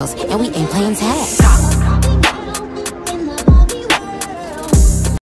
and we ain't playing tag.